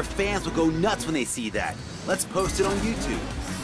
Your fans will go nuts when they see that. Let's post it on YouTube.